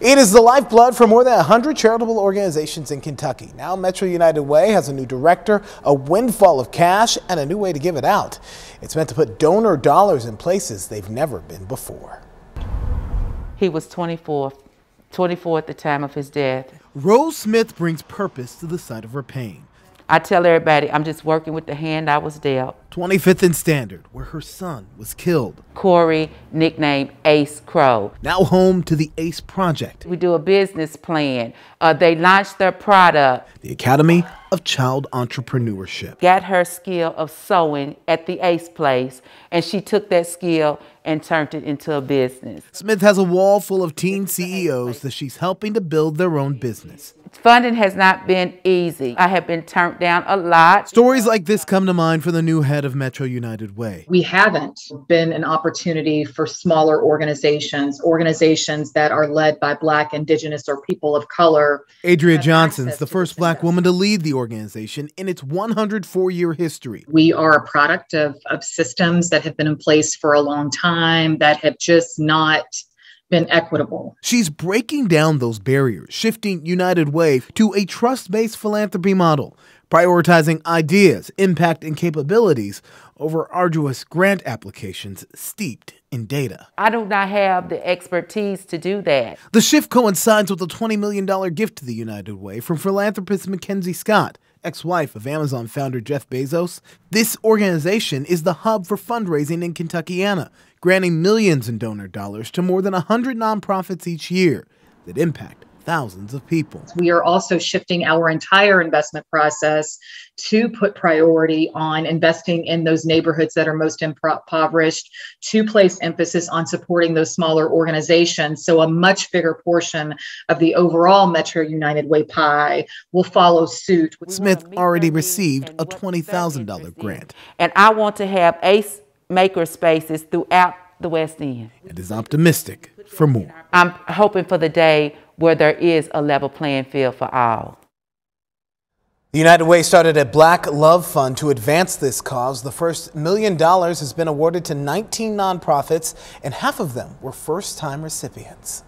It is the lifeblood for more than 100 charitable organizations in Kentucky. Now Metro United Way has a new director, a windfall of cash, and a new way to give it out. It's meant to put donor dollars in places they've never been before. He was 24, 24 at the time of his death. Rose Smith brings purpose to the site of her pain. I tell everybody I'm just working with the hand I was dealt. 25th and Standard, where her son was killed. Corey, nicknamed Ace Crow. Now home to the ACE Project. We do a business plan. Uh, they launched their product. The Academy of Child Entrepreneurship. Got her skill of sewing at the ACE place, and she took that skill and turned it into a business. Smith has a wall full of teen CEOs that she's helping to build their own business. Funding has not been easy. I have been turned down a lot. Stories like this come to mind for the new head of Metro United Way. We haven't been an opportunity for smaller organizations, organizations that are led by Black, Indigenous, or people of color. Adria Johnson's the first Black woman to lead the organization in its 104 year history. We are a product of, of systems that have been in place for a long time that have just not been equitable. She's breaking down those barriers, shifting United Way to a trust based philanthropy model, prioritizing ideas, impact, and capabilities over arduous grant applications steeped in data. I do not have the expertise to do that. The shift coincides with a $20 million gift to the United Way from philanthropist Mackenzie Scott, ex wife of Amazon founder Jeff Bezos. This organization is the hub for fundraising in Kentuckiana, granting millions in donor dollars to more than 100 nonprofits each year that impact thousands of people. We are also shifting our entire investment process to put priority on investing in those neighborhoods that are most impoverished, to place emphasis on supporting those smaller organizations. So, a much bigger portion of the overall Metro United Way pie will follow suit. Smith already received a $20,000 grant. And I want to have ACE maker spaces throughout the West End. And is optimistic for more. I'm hoping for the day where there is a level playing field for all. The United Way started a Black Love Fund to advance this cause. The first million dollars has been awarded to 19 nonprofits, and half of them were first time recipients.